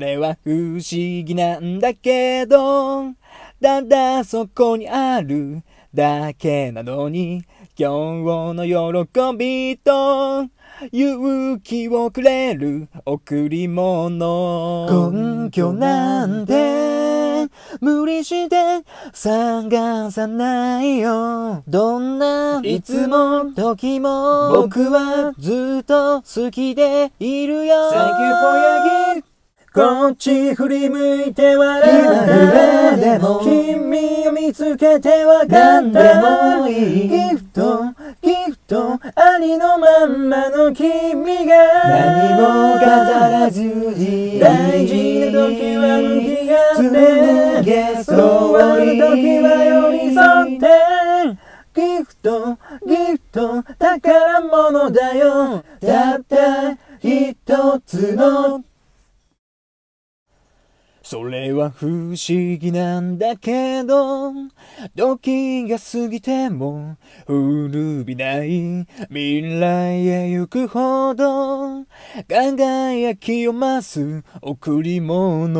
れは不思議なんだけど、ただそこにあるだけなのに、今日の喜びと、勇気をくれる贈り物。根拠なんて、無理して探さないよ。どんないつも時も僕はずっと好きでいるよ。Thank you for your gift. こっち振り向いて笑ってでも君を見つけてわかったもいい。ギフトギフトありのまんまの君が。何も飾らずに大事な時は向き合ってゲスト終わる時は寄り添って。ギフトギフト宝物だよ。たった一つのそれは不思議なんだけど、時が過ぎても古びない未来へ行くほど輝きを増す贈り物。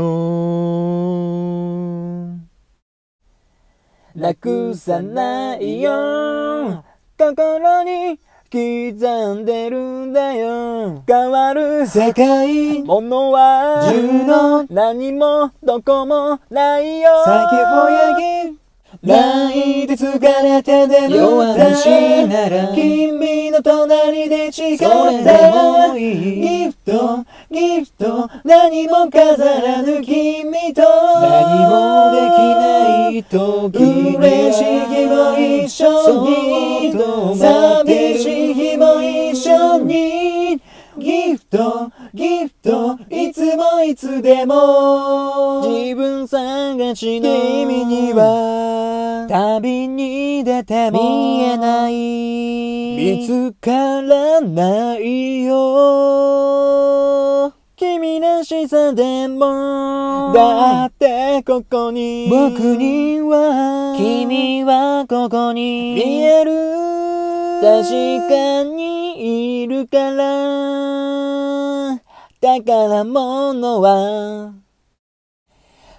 なくさないよ心に刻んでるんだよ。変わる世界。ものは十の何もどこもないよ。you for your gift 泣いて疲れてでも弱虫なら君の隣で誓ったそれでもいい。ギフトギフト何も飾らぬ君と。何もできない時嬉しい日も一緒に。寂トギフトいつもいつでも。自分探しの君には旅に出ても見えない。見つからないよ。君らしさでも。だってここに。僕には君はここに。見える確かにいるから。宝物は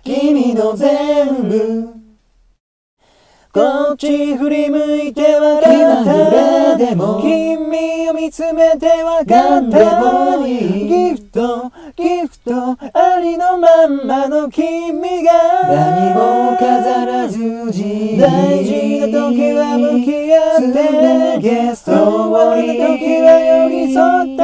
君の全部。こっち振り向いて笑った気まぐれでも。君を見つめてわかったギフトギフトありのまんまの君が。何も飾らずに。大事な時は向き合って。ゲスト終わる時は寄り添って。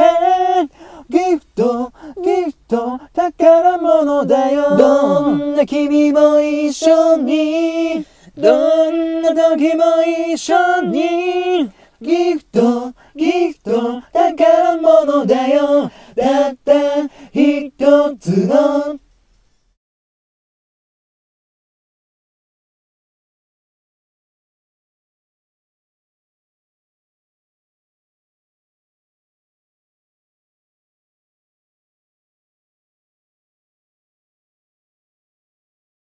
ギフトギフト宝物だよ。どんな君も一緒に。どんな時も一緒に。ギフトギフト宝物だよ。たった一つの